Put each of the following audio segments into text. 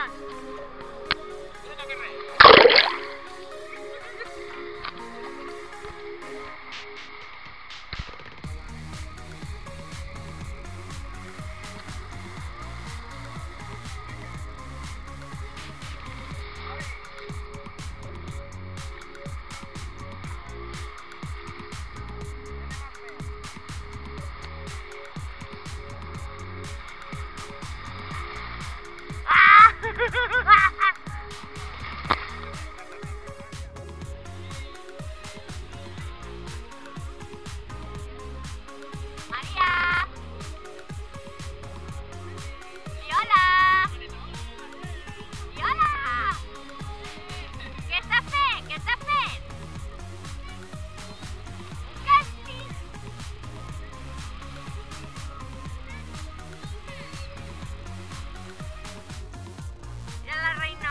は。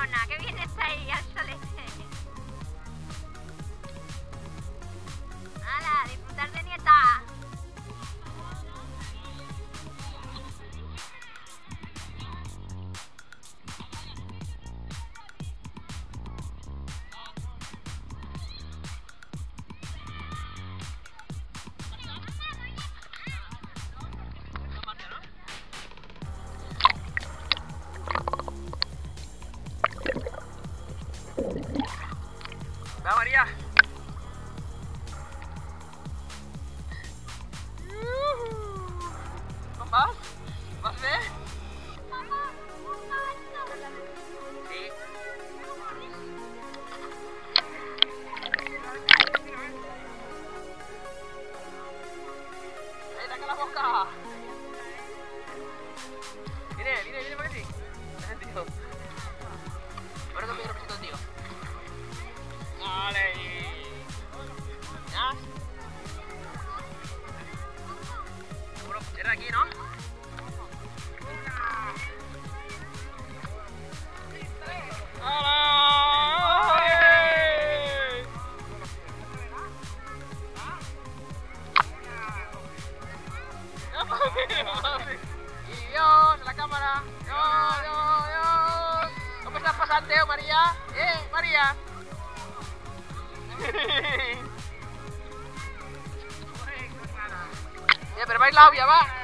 Ana, que vienes ahí al. Allah. Viene, viene, viene para acá, sí. Tío. Ahora conmigo. La cámara. Dios, Dios, Dios. ¿Cómo estás pasando, María? ¿Eh, María? Ya, pero va a ir la obvia, va.